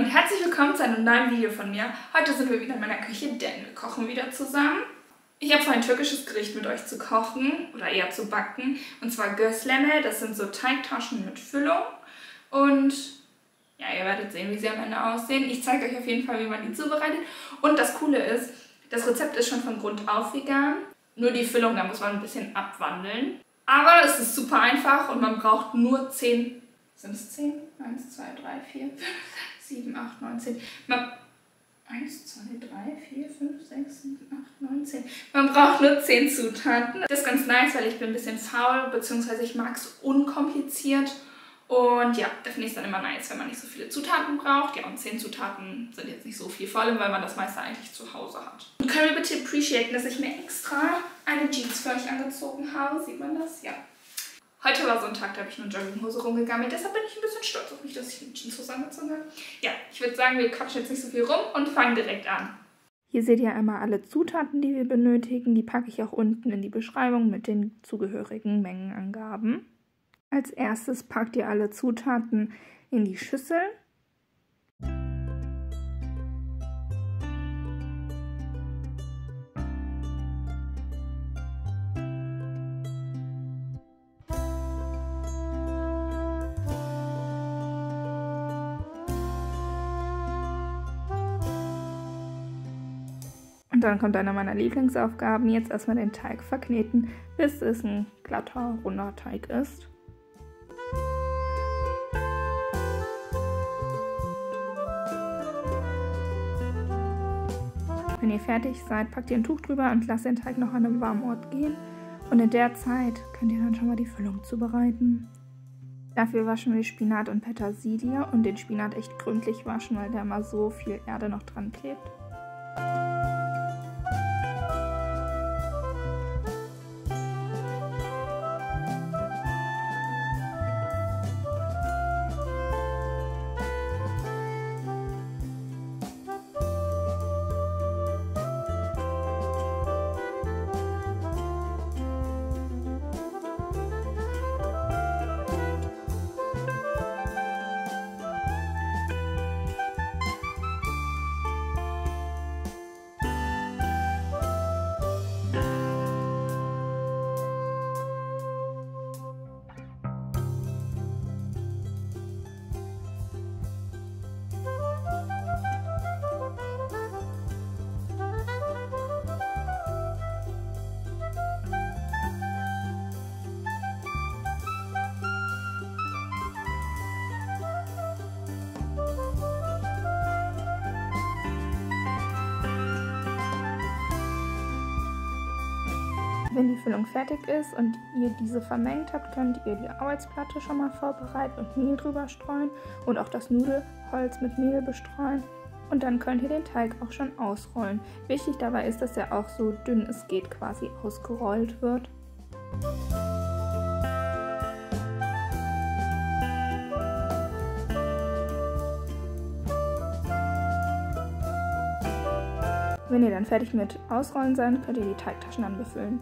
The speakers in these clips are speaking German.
und herzlich willkommen zu einem neuen Video von mir. Heute sind wir wieder in meiner Küche, denn wir kochen wieder zusammen. Ich habe vor ein türkisches Gericht mit euch zu kochen oder eher zu backen und zwar Gözleme. Das sind so Teigtaschen mit Füllung und ja, ihr werdet sehen, wie sie am Ende aussehen. Ich zeige euch auf jeden Fall, wie man die zubereitet und das Coole ist, das Rezept ist schon von Grund auf vegan. Nur die Füllung, da muss man ein bisschen abwandeln. Aber es ist super einfach und man braucht nur 10, sind es 10? 1, 2, 3, 4, 5, 7, 8, 9, 10. Man, 1, 2, 3, 4, 5, 6, 7, 8, 9, 10. Man braucht nur 10 Zutaten. Das ist ganz nice, weil ich bin ein bisschen faul, beziehungsweise ich mag es unkompliziert. Und ja, da finde ich dann immer nice, wenn man nicht so viele Zutaten braucht. Ja, und 10 Zutaten sind jetzt nicht so viel, vor allem, weil man das meiste eigentlich zu Hause hat. Und können wir bitte appreciaten, dass ich mir extra eine Jeans für euch angezogen habe? Sieht man das? Ja. Heute war so ein Tag, da habe ich nur Jogginghose rumgegammelt. Deshalb bin ich ein bisschen stolz auf mich, dass ich Jeanshose angezogen habe. Ja, ich würde sagen, wir quatschen jetzt nicht so viel rum und fangen direkt an. Hier seht ihr einmal alle Zutaten, die wir benötigen. Die packe ich auch unten in die Beschreibung mit den zugehörigen Mengenangaben. Als erstes packt ihr alle Zutaten in die Schüssel. Und dann kommt eine meiner Lieblingsaufgaben, jetzt erstmal den Teig verkneten, bis es ein glatter, runder Teig ist. Wenn ihr fertig seid, packt ihr ein Tuch drüber und lasst den Teig noch an einem warmen Ort gehen. Und in der Zeit könnt ihr dann schon mal die Füllung zubereiten. Dafür waschen wir Spinat und Petersilie und den Spinat echt gründlich waschen, weil da mal so viel Erde noch dran klebt. Wenn die Füllung fertig ist und ihr diese vermengt habt, könnt ihr die Arbeitsplatte schon mal vorbereiten und Mehl drüber streuen und auch das Nudelholz mit Mehl bestreuen. Und dann könnt ihr den Teig auch schon ausrollen. Wichtig dabei ist, dass er auch so dünn es geht quasi ausgerollt wird. Wenn ihr dann fertig mit Ausrollen seid, könnt ihr die Teigtaschen dann befüllen.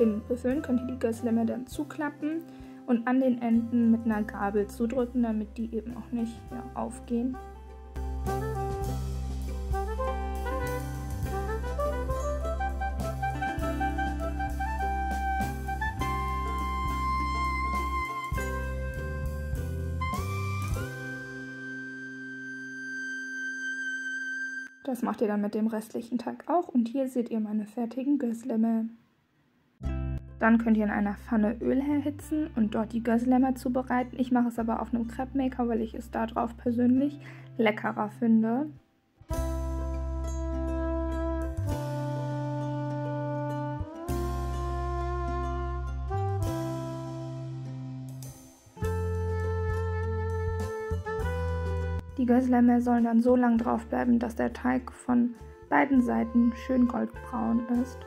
Dem Befüllen könnt ihr die Gößlemme dann zuklappen und an den Enden mit einer Gabel zudrücken, damit die eben auch nicht ja, aufgehen. Das macht ihr dann mit dem restlichen Teig auch und hier seht ihr meine fertigen Gößlemme. Dann könnt ihr in einer Pfanne Öl erhitzen und dort die Gößlämmer zubereiten. Ich mache es aber auf einem Crepe Maker, weil ich es darauf persönlich leckerer finde. Die Gößlämmer sollen dann so lang drauf bleiben, dass der Teig von beiden Seiten schön goldbraun ist.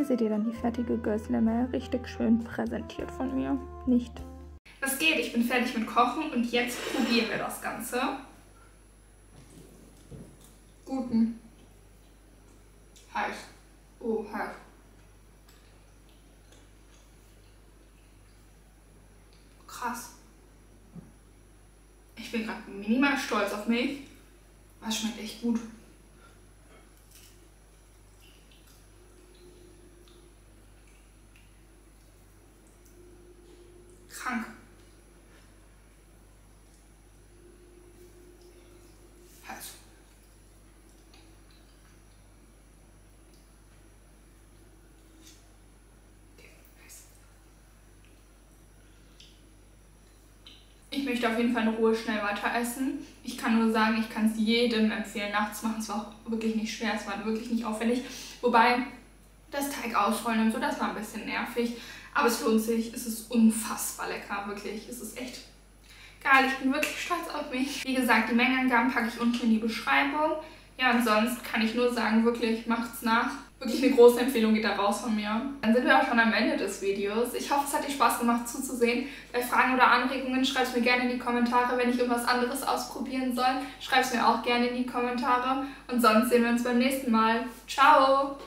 Hier seht ihr dann die fertige Gößlemme, richtig schön präsentiert von mir. Nicht. Was geht? Ich bin fertig mit Kochen und jetzt probieren wir das Ganze. Guten. Heiß. Oh, heiß. krass. Ich bin gerade minimal stolz auf mich. Was schmeckt echt gut. Möchte auf jeden Fall in Ruhe schnell weiter essen. Ich kann nur sagen, ich kann es jedem empfehlen, nachts machen. Es war auch wirklich nicht schwer, es war wirklich nicht aufwendig. Wobei das Teig ausrollen und so, das war ein bisschen nervig. Aber es lohnt sich. Es ist unfassbar lecker, wirklich. Es ist echt geil. Ich bin wirklich stolz auf mich. Wie gesagt, die Mengenangaben packe ich unten in die Beschreibung. Ja, und sonst kann ich nur sagen, wirklich, macht's nach. Wirklich eine große Empfehlung geht da raus von mir. Dann sind wir auch schon am Ende des Videos. Ich hoffe, es hat dir Spaß gemacht zuzusehen. Bei Fragen oder Anregungen schreib es mir gerne in die Kommentare. Wenn ich irgendwas anderes ausprobieren soll, schreib es mir auch gerne in die Kommentare. Und sonst sehen wir uns beim nächsten Mal. Ciao!